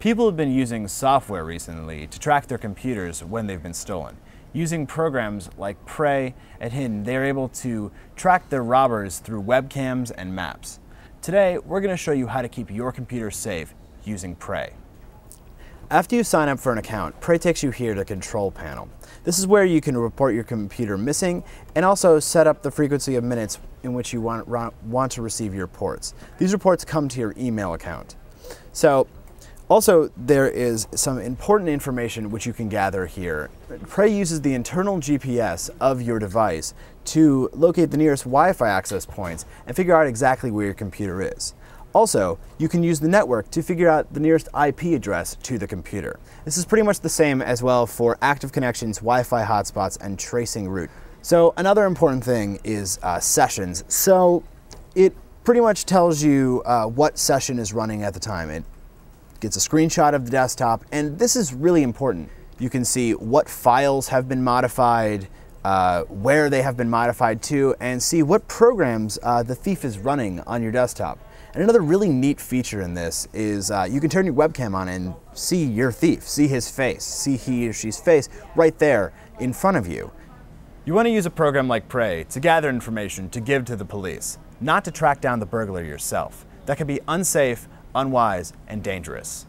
People have been using software recently to track their computers when they've been stolen. Using programs like Prey and Hidden, they are able to track their robbers through webcams and maps. Today, we're going to show you how to keep your computer safe using Prey. After you sign up for an account, Prey takes you here to the Control Panel. This is where you can report your computer missing and also set up the frequency of minutes in which you want, want to receive your reports. These reports come to your email account. So also, there is some important information which you can gather here. Prey uses the internal GPS of your device to locate the nearest Wi-Fi access points and figure out exactly where your computer is. Also, you can use the network to figure out the nearest IP address to the computer. This is pretty much the same as well for active connections, Wi-Fi hotspots, and tracing route. So another important thing is uh, sessions. So it pretty much tells you uh, what session is running at the time. It gets a screenshot of the desktop, and this is really important. You can see what files have been modified, uh, where they have been modified to, and see what programs uh, the thief is running on your desktop. And another really neat feature in this is uh, you can turn your webcam on and see your thief, see his face, see he or she's face right there in front of you. You want to use a program like Prey to gather information to give to the police, not to track down the burglar yourself. That can be unsafe, unwise, and dangerous.